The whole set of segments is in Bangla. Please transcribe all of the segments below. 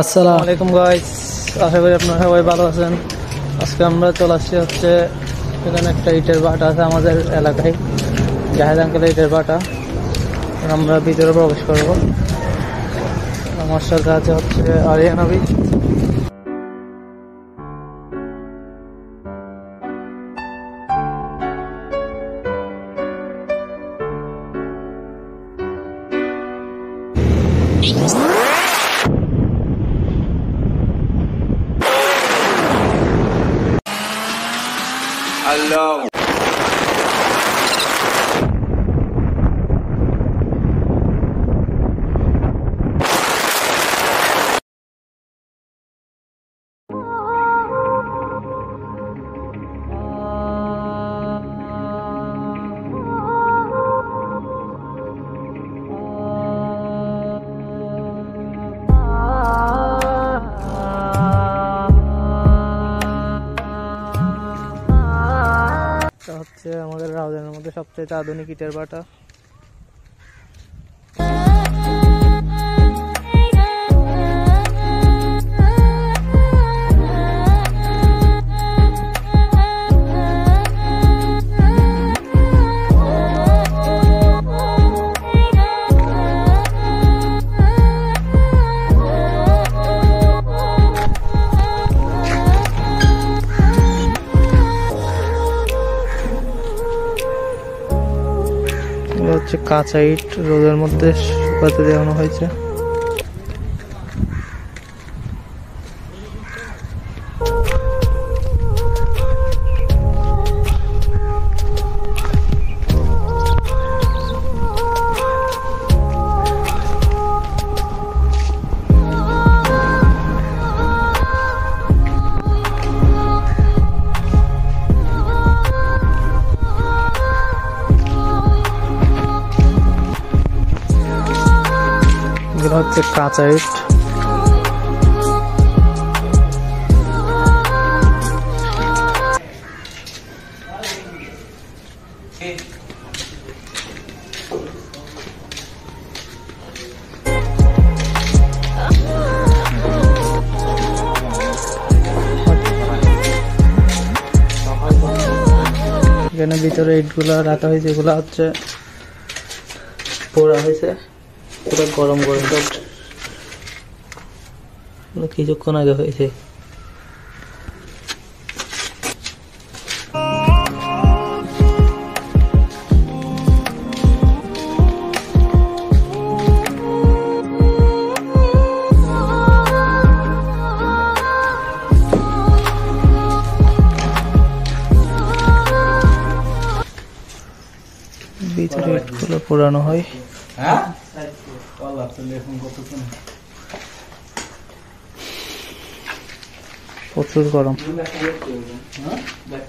আসসালামু। আলাইকুম গাইস আশা করি আপনারা সবাই ভালো আছেন। আজকে আমরা চলে আসছি হচ্ছে, এখানে একটা ইটের বাটা আছে আমাদের এলাকায়, জাহেদ আঙ্কেলের ইটের বাটা আমরা ভিতরে প্রবেশ করব। আমার সাথে আছে হচ্ছে আরিয়ান নবী know. রাউজানের মধ্যে সবচেয়ে আধুনিক ইটের বাটা। হচ্ছে কাঁচা ইট রোদের মধ্যে শুকাতে দেওয়ানো হয়েছে। হচ্ছে কাঁচা ইট এখানে ভিতরে ইটগুলো রাখা হয়েছে, এগুলো হচ্ছে, পোড়া হয়েছে, পুরো গরম গরম। সব এগুলো কিছুক্ষণ আগে হয়েছে। ভিতরে ইটগুলো পোড়ানো হয়। 30 gram. Bak.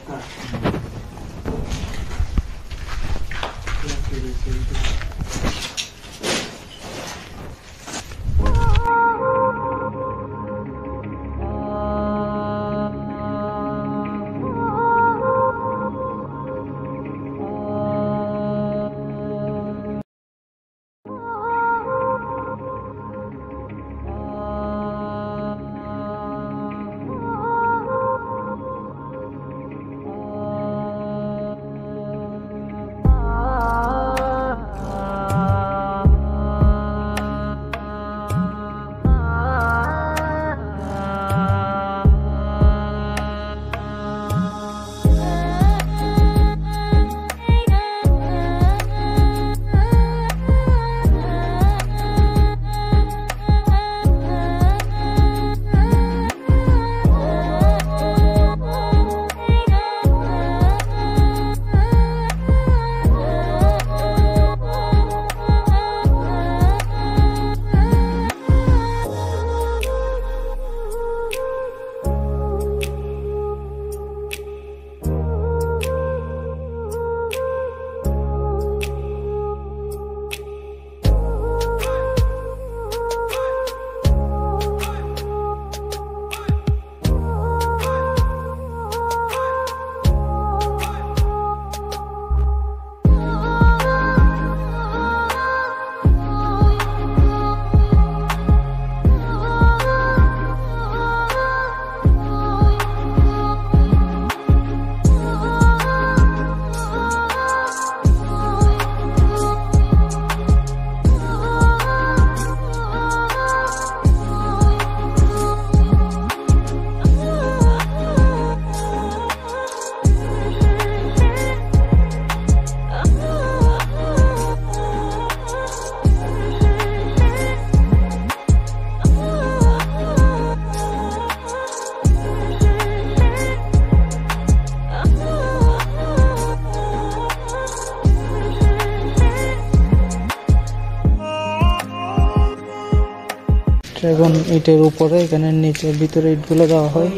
এখন ইটের উপরে, এখানে নিচে ভিতরে ইটগুলো দেওয়া হয়।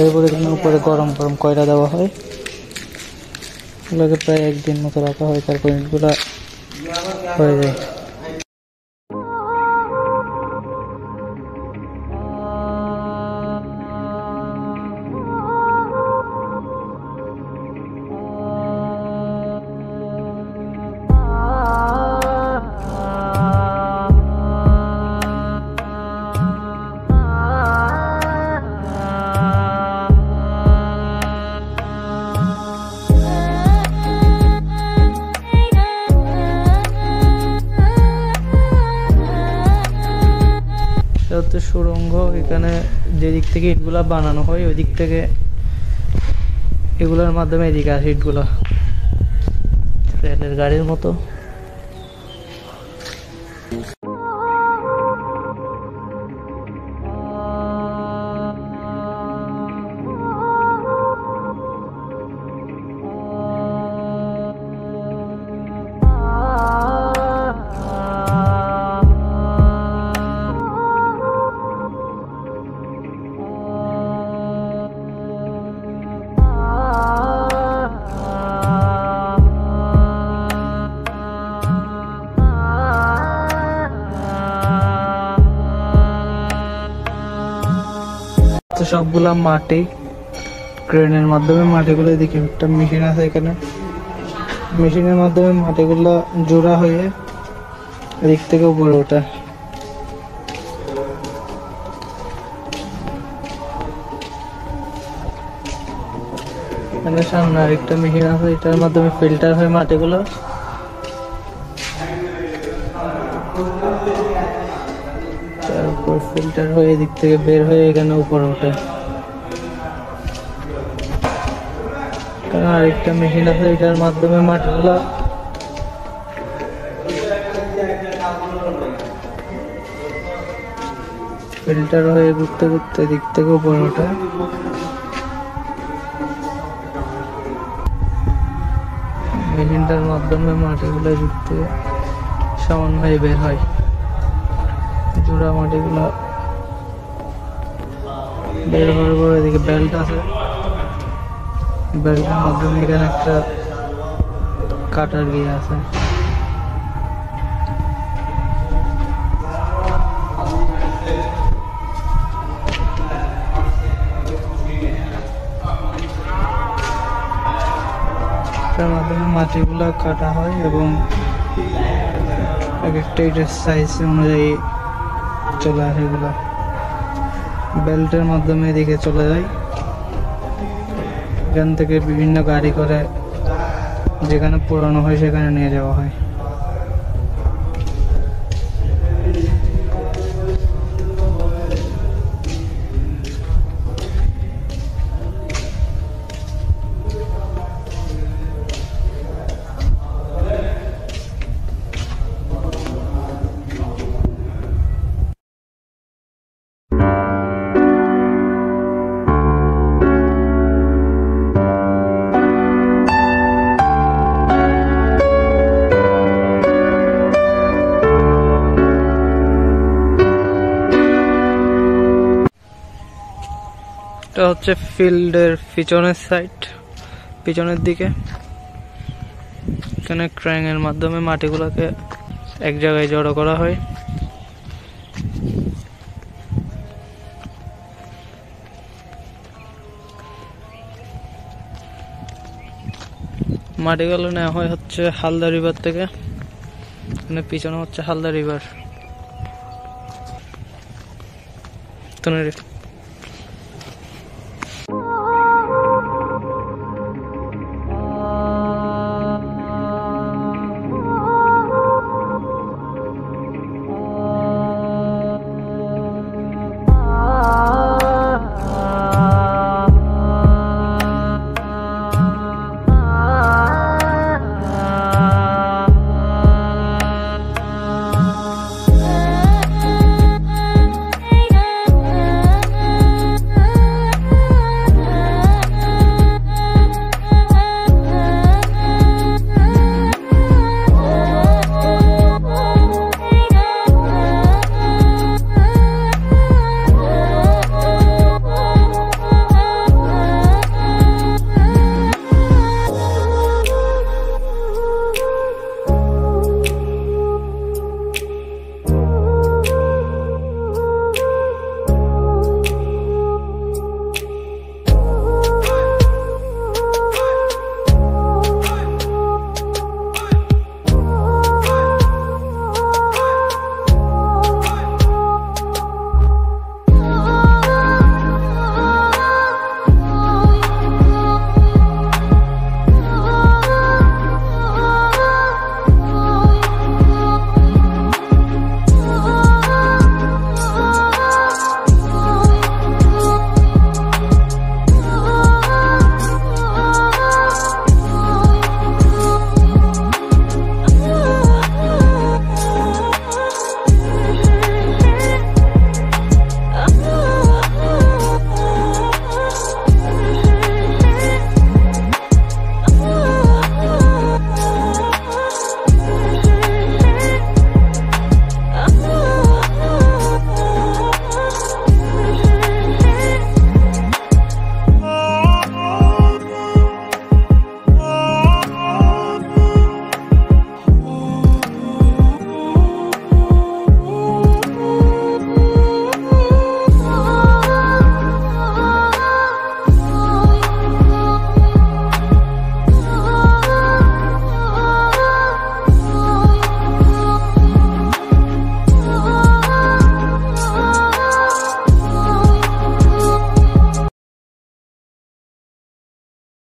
এরপর এখানে উপরে গরম গরম কয়লা দেওয়া হয়। এগুলোকে প্রায় একদিন মতো রাখা হয়, তারপর ইটগুলা হয়ে যায়। সুড়ঙ্গ, এখানে যেদিক থেকে ইটগুলা বানানো হয় ওই দিক থেকে এগুলোর মাধ্যমে এদিকে আসে ইটগুলা। রেলের গাড়ির মতো। সবগুলা মাটি ক্রেনের মাধ্যমে মাটিগুলো এদিকে একটা মেশিন আছে এখানে। মেশিনের মাধ্যমে মাটিগুলো জোড়া হয়ে এদিক থেকে উপরে ওঠে। সামনে আরেকটা মেশিন আছে, এটার মাধ্যমে ফিল্টার হয় মাটিগুলো ফিল্টার হয়ে এদিক থেকে বের হয়ে এখানে উপরে ওঠে। এখানে আরেকটা মেশিন আছে, এটার মাধ্যমে মাটিগুলো ফিল্টার হয়ে ঘুরতে ঘুরতে এদিক থেকে উপরে ওঠে। মেশিনটার মাধ্যমে মাটিগুলো এদিক থেকে সমান হয়ে বের হয়। জোড়া মাটিগুলো বের হওয়ার পর এদিকে বেল্ট আছে। বেল্টের মাধ্যমে এখানে একটা কাটার গিয়ে আছে। মাধ্যমে মাটিগুলো কাটা হয় এবং এক একটা এটার সাইজ অনুযায়ী চলে আসে এগুলো। বেল্টের মাধ্যমে এদিকে চলে যায়। এখান থেকে বিভিন্ন গাড়ি করে যেখানে পোড়ানো হয় সেখানে নিয়ে যাওয়া হয়। এটা হচ্ছে ফিল্ডের পিছনের সাইড, পিছনের দিকে। এখানে ক্র্যাং এর মাধ্যমে মাটিগুলোকে এক জায়গায় জড়ো করা হয়। মাটিগুলো নেওয়া হয় হচ্ছে হালদা রিভার থেকে। এখানে পিছনে হচ্ছে হালদা রিভার।